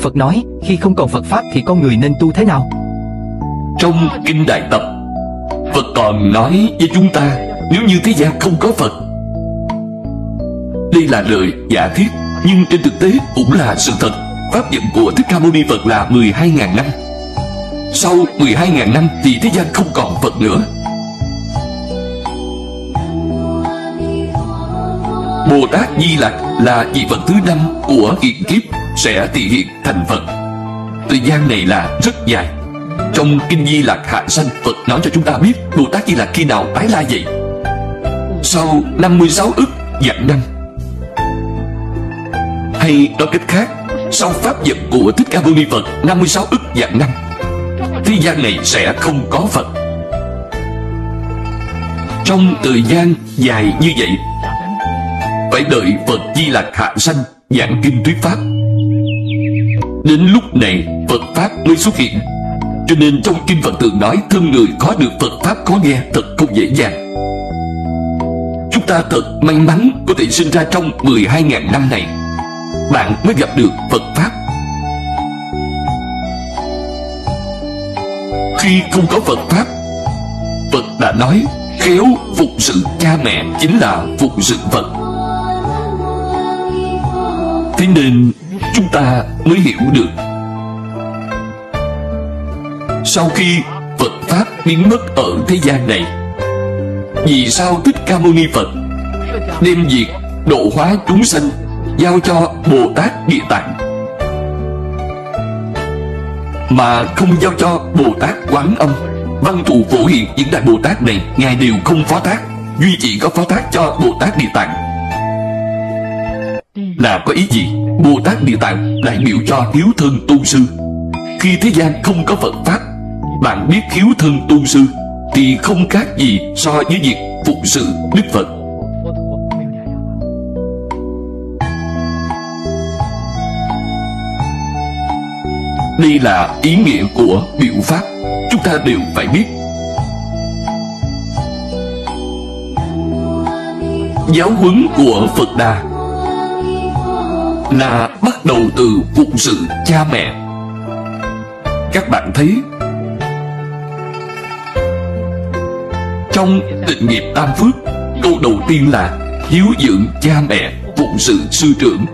Phật nói, khi không còn Phật Pháp thì con người nên tu thế nào? Trong Kinh Đại Tập Phật còn nói với chúng ta Nếu như thế gian không có Phật Đây là lời giả thiết Nhưng trên thực tế cũng là sự thật. Pháp dẫn của Thích Ca Mâu Ni Phật là 12.000 năm. Sau 12.000 năm thì thế gian không còn Phật nữa. Bồ Tát Di Lặc là vị Phật thứ năm của hiện kiếp sẽ thị hiện thành Phật. Thời gian này là rất dài. Trong Kinh Di Lạc Hạ Sanh, Phật nói cho chúng ta biết Bồ Tát Di lạc khi nào tái la vậy? Sau 56 ức dạng năm. Hay nói cách khác, sau Pháp vật của Thích Ca Mâu Ni Phật 56 ức dạng năm, thế gian này sẽ không có Phật. Trong thời gian dài như vậy phải đợi Phật Di Lạc hạ sanh giảng kinh thuyết pháp. Đến lúc này Phật pháp mới xuất hiện. Cho nên trong kinh Phật thường nói thân người có được Phật pháp có nghe thật không dễ dàng. Chúng ta thật may mắn có thể sinh ra trong 12.000 năm này. Bạn mới gặp được Phật pháp. Khi không có Phật pháp, Phật đã nói khéo phục sự cha mẹ chính là phục sự Phật. Thế nên chúng ta mới hiểu được Sau khi Phật Pháp biến mất ở thế gian này, Vì sao Thích Ca Mâu Ni Phật Đem việc độ hóa chúng sanh Giao cho Bồ Tát Địa Tạng, Mà không giao cho Bồ Tát Quán Âm, Văn thù phổ hiện những đại Bồ Tát này Ngài đều không phó tác Duy chỉ có phó tác cho Bồ Tát Địa Tạng là có ý gì? Bồ Tát Địa Tạng đại biểu cho hiếu thân tu sư. Khi thế gian không có Phật Pháp, bạn biết hiếu thân tu sư thì không khác gì so với việc phục sự Đức Phật. Đây là ý nghĩa của biểu pháp Chúng ta đều phải biết Giáo huấn của Phật Đà là bắt đầu từ phụng sự cha mẹ. Các bạn thấy, trong tịnh nghiệp tam phước, câu đầu tiên là hiếu dưỡng cha mẹ phụng sự sư trưởng.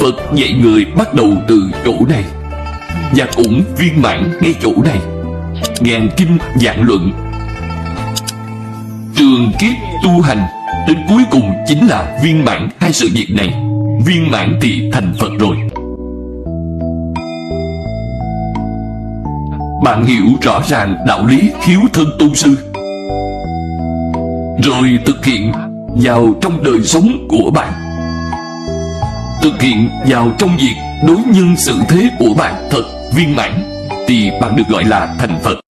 Phật dạy người bắt đầu từ chỗ này, và cũng viên mãn ngay chỗ này. Ngàn kinh dạng luận. Trường kiếp tu hành, đến cuối cùng chính là viên mãn hai sự việc này viên mãn thì thành phật rồi. Bạn hiểu rõ ràng đạo lý hiếu thân tu sư. Rồi thực hiện vào trong đời sống của bạn. Thực hiện vào trong việc đối nhân xử thế của bạn thật viên mãn, thì bạn được gọi là thành phật.